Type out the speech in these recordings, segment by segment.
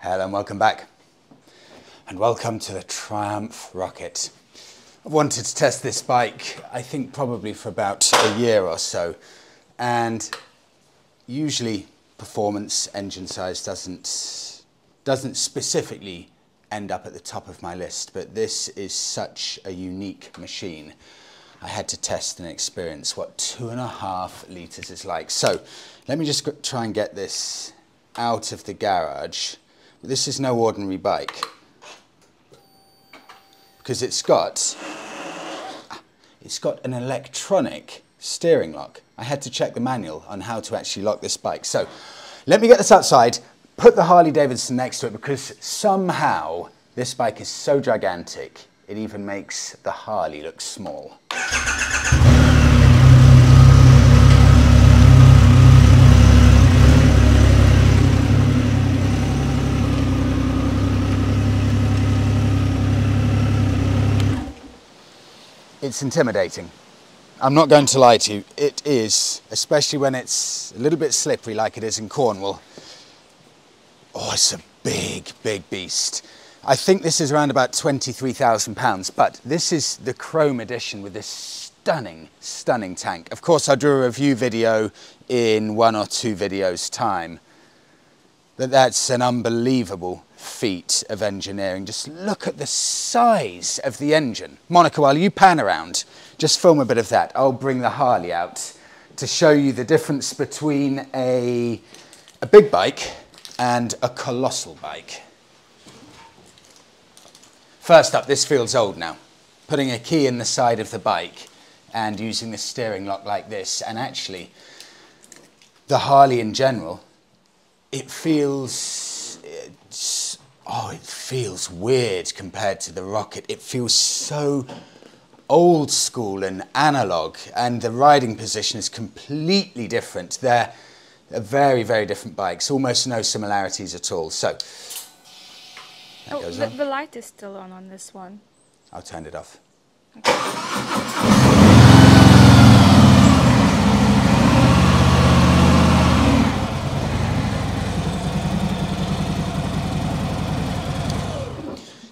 Hello and welcome back. And welcome to the Triumph Rocket. I've wanted to test this bike, I think probably for about a year or so. And usually performance engine size doesn't, doesn't specifically end up at the top of my list, but this is such a unique machine. I had to test and experience what two and a half litres is like. So let me just try and get this out of the garage. This is no ordinary bike because it's got it's got an electronic steering lock. I had to check the manual on how to actually lock this bike. So let me get this outside, put the Harley Davidson next to it because somehow this bike is so gigantic, it even makes the Harley look small. It's intimidating. I'm not going to lie to you, it is, especially when it's a little bit slippery like it is in Cornwall. Oh, it's a big, big beast. I think this is around about £23,000, but this is the chrome edition with this stunning, stunning tank. Of course, I'll do a review video in one or two videos time. But that's an unbelievable feat of engineering. Just look at the size of the engine. Monika, while you pan around, just film a bit of that. I'll bring the Harley out to show you the difference between a, a big bike and a colossal bike. First up, this feels old now. Putting a key in the side of the bike and using the steering lock like this, and actually, the Harley in general, it feels, oh, it feels weird compared to the Rocket. It feels so old school and analog, and the riding position is completely different. They're, very, very different bikes, almost no similarities at all. So, oh, the, the, light is still on on this one. I'll turn it off.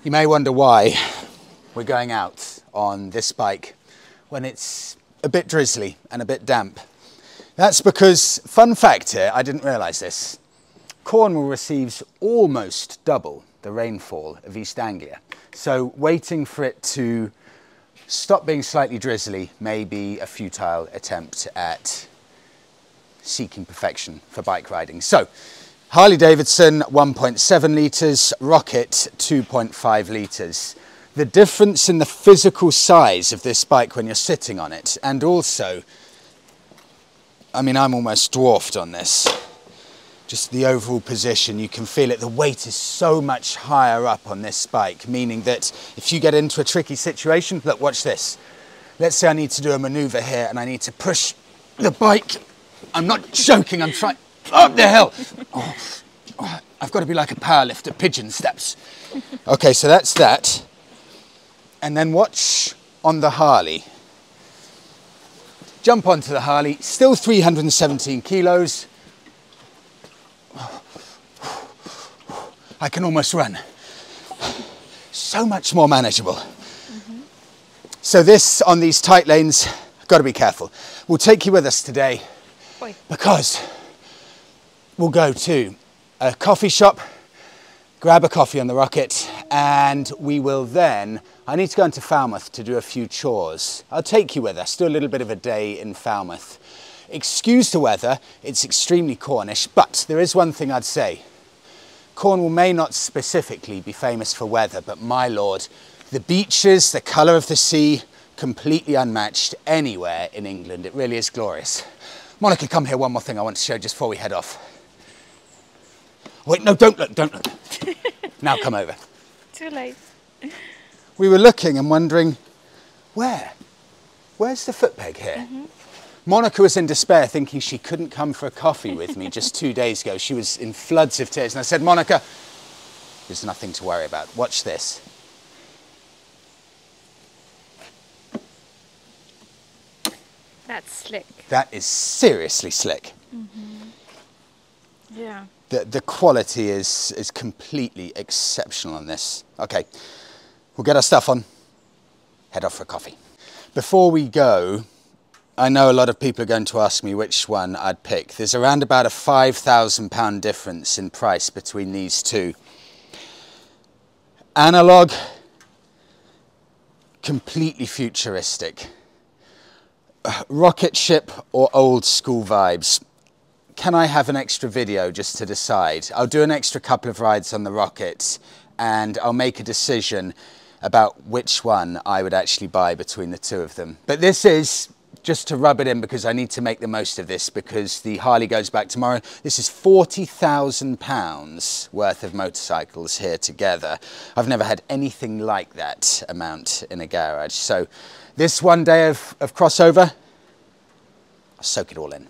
You may wonder why we're going out on this bike when it's a bit drizzly and a bit damp. That's because, fun fact here, I didn't realise this, Cornwall receives almost double the rainfall of East Anglia. So waiting for it to stop being slightly drizzly may be a futile attempt at seeking perfection for bike riding. So Harley Davidson 1.7 litres, Rocket 2.5 litres. The difference in the physical size of this bike when you're sitting on it, and also, I mean, I'm almost dwarfed on this. Just the overall position, you can feel it. The weight is so much higher up on this bike, meaning that if you get into a tricky situation, look, watch this. Let's say I need to do a maneuver here and I need to push the bike. I'm not joking, I'm trying up the hill. Oh, oh, I've got to be like a powerlifter, pigeon steps. Okay, so that's that. And then watch on the Harley. Jump onto the Harley, still 317 kilos. I can almost run. So much more manageable. Mm-hmm. So this, on these tight lanes, got to be careful. We'll take you with us today Boy. because we'll go to a coffee shop, grab a coffee on the rocket, and we will then. I need to go into Falmouth to do a few chores. I'll take you with us, do a little bit of a day in Falmouth. Excuse the weather, it's extremely Cornish, but there is one thing I'd say. Cornwall may not specifically be famous for weather, but my lord, the beaches, the colour of the sea, completely unmatched anywhere in England. It really is glorious. Monika, come here, one more thing I want to show just before we head off. Wait, no, don't look, don't look. now come over. Too late. We were looking and wondering, where? Where's the foot peg here? Mm -hmm. Monika was in despair, thinking she couldn't come for a coffee with me just two days ago. She was in floods of tears. And I said, Monika, there's nothing to worry about. Watch this. That's slick. That is seriously slick. Mm -hmm. Yeah. The, the quality is, is completely exceptional on this. Okay, we'll get our stuff on, head off for coffee. Before we go, I know a lot of people are going to ask me which one I'd pick. There's around about a £5,000 difference in price between these two. Analog, completely futuristic. Rocket ship or old school vibes. Can I have an extra video just to decide? I'll do an extra couple of rides on the rocket and I'll make a decision about which one I would actually buy between the two of them. But this is just to rub it in because I need to make the most of this because the Harley goes back tomorrow. This is £40,000 worth of motorcycles here together. I've never had anything like that amount in a garage. So this one day of, of crossover, I'll soak it all in.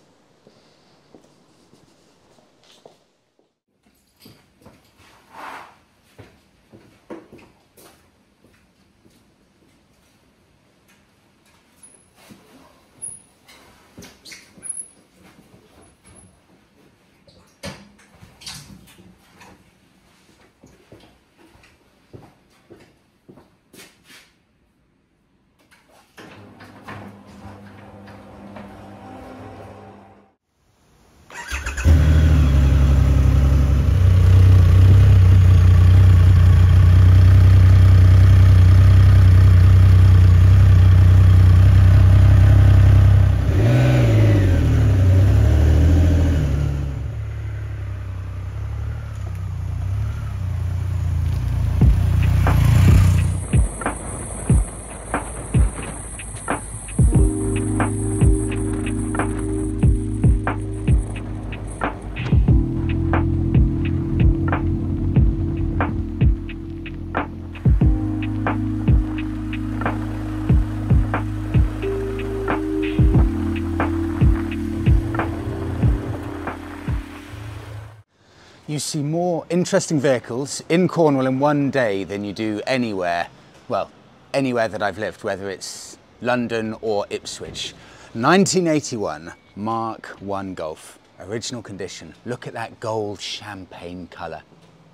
You see more interesting vehicles in Cornwall in one day than you do anywhere, well, anywhere that I've lived, whether it's London or Ipswich. 1981 Mark 1 Golf, original condition. Look at that gold champagne colour.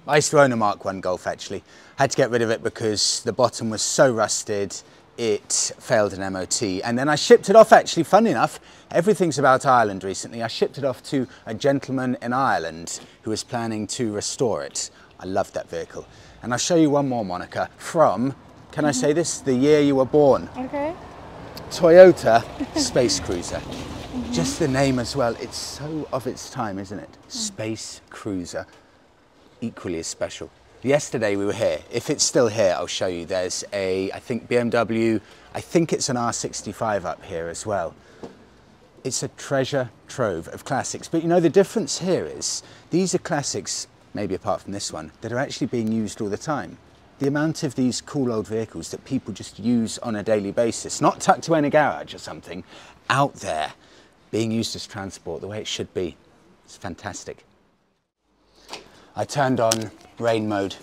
I used to own a Mark 1 Golf actually. Had to get rid of it because the bottom was so rusted it failed an MOT. And then I shipped it off actually, fun enough, everything's about Ireland recently. I shipped it off to a gentleman in Ireland who was planning to restore it. I love that vehicle. And I'll show you one more, Monika, from, can. I say this, the year you were born. Okay. Toyota Space Cruiser. Mm -hmm. Just the name as well, it's so of its time, isn't it? Mm. Space Cruiser, equally as special. Yesterday we were here. If it's still here, I'll show you. There's a, I think BMW, I think it's an R65 up here as well. It's a treasure trove of classics. But you know, the difference here is these are classics, maybe apart from this one, that are actually being used all the time. The amount of these cool old vehicles that people just use on a daily basis, not tucked away in a garage or something, out there, being used as transport the way it should be. It's fantastic. I turned on rain mode,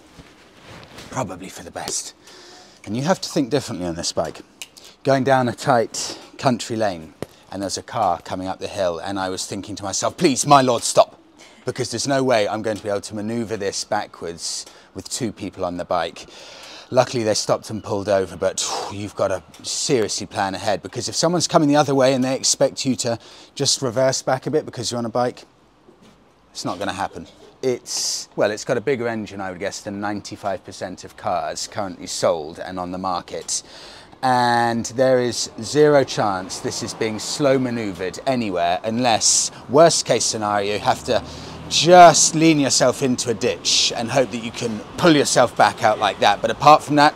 probably for the best. And you have to think differently on this bike. Going down a tight country lane and there's a car coming up the hill and I was thinking to myself, please, my lord, stop. Because there's no way I'm going to be able to maneuver this backwards with two people on the bike. Luckily they stopped and pulled over, but you've got to seriously plan ahead because if someone's coming the other way and they expect you to just reverse back a bit because you're on a bike, it's not going to happen. It's, well, it's got a bigger engine, I would guess, than 95% of cars currently sold and on the market. And there is zero chance this is being slow maneuvered anywhere unless, worst case scenario, you have to just lean yourself into a ditch and hope that you can pull yourself back out like that. But apart from that,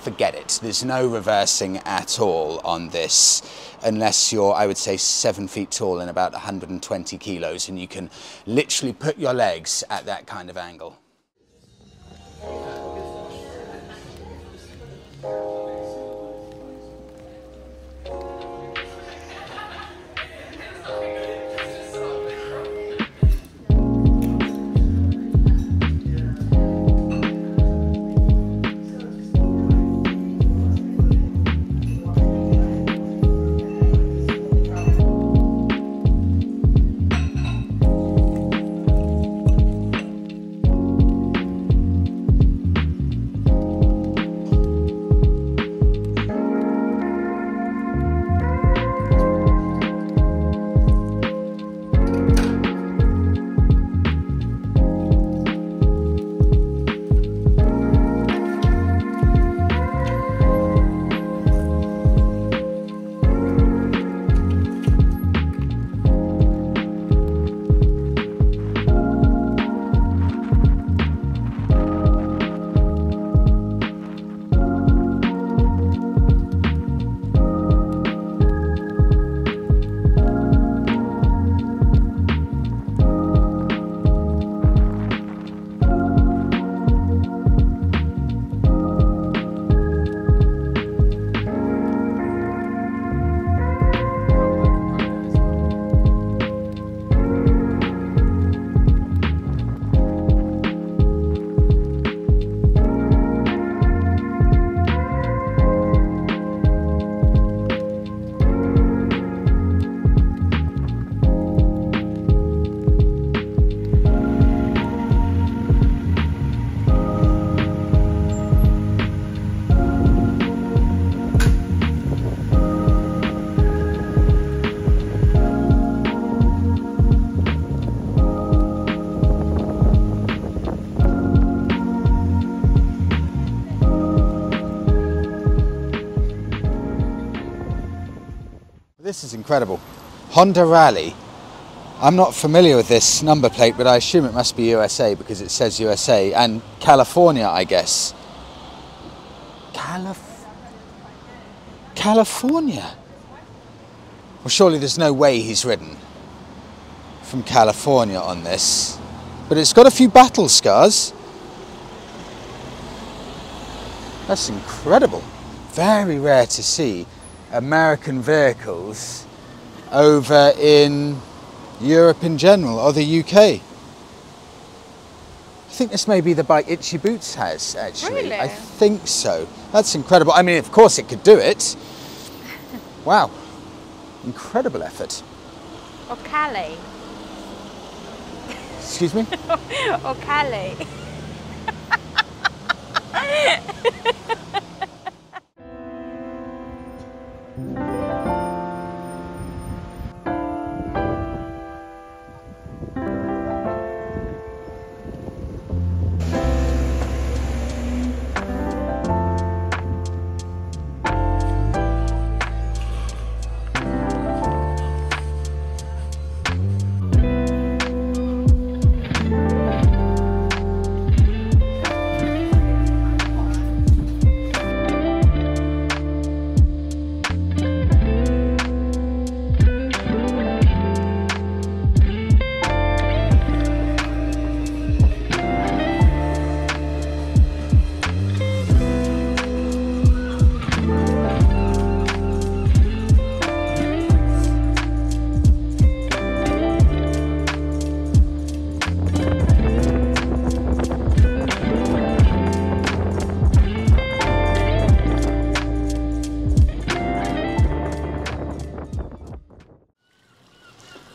forget it. There's no reversing at all on this unless you're, I would say, seven feet tall and about 120 kilos, and you can literally put your legs at that kind of angle. Is incredible. Honda Rally. I'm not familiar with this number plate, but I assume it must be USA because it says USA and California, I guess. Calif- California. Well, surely there's no way he's ridden from California on this. But it's got a few battle scars. That's incredible. Very rare to see American vehicles over in Europe in general or the UK. I think this may be the bike Itchy Boots has actually. Really? I think so. That's incredible. I mean, of course it could do it. wow. Incredible effort. Or Calais. Excuse me? or Calais.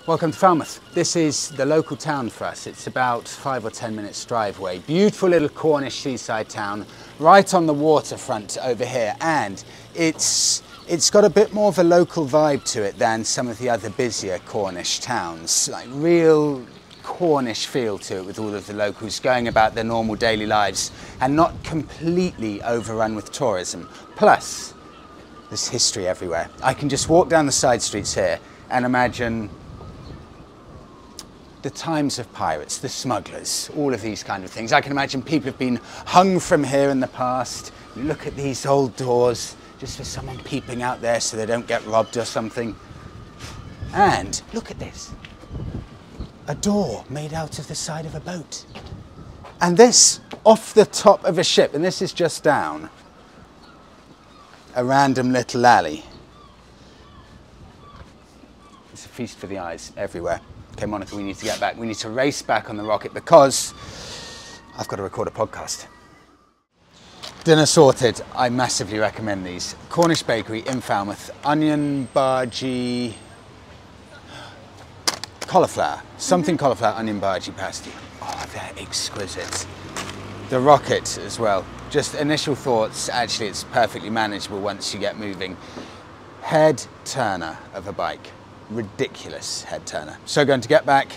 Welcome to Falmouth. This is the local town for us. It's about five or ten minutes drive away. Beautiful little Cornish seaside town, right on the waterfront over here. And it's, it's got a bit more of a local vibe to it than some of the other busier Cornish towns. Like real Cornish feel to it with all of the locals going about their normal daily lives and not completely overrun with tourism. Plus, there's history everywhere. I can just walk down the side streets here and imagine the times of pirates, the smugglers, all of these kind of things. I can imagine people have been hung from here in the past. You look at these old doors just for someone peeping out there so they don't get robbed or something. And look at this a door made out of the side of a boat. And this off the top of a ship, and this is just down a random little alley. It's a feast for the eyes everywhere. Okay, Monika, we need to get back. We need to race back on the rocket because I've got to record a podcast. Dinner sorted. I massively recommend these. Cornish Bakery in Falmouth. Onion bhaji, cauliflower. Something cauliflower, onion bhaji pasty. Oh, they're exquisite. The rocket as well. Just initial thoughts. Actually, it's perfectly manageable once you get moving. Head turner of a bike ridiculous head turner. So going to get back,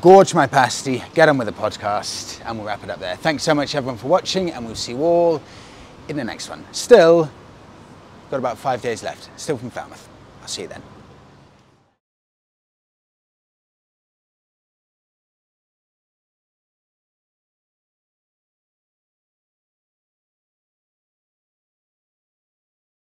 gorge my pasty, get on with the podcast, and we'll wrap it up there. Thanks so much everyone for watching, and we'll see you all in the next one. Still, got about five days left. Still from Falmouth. I'll see you then.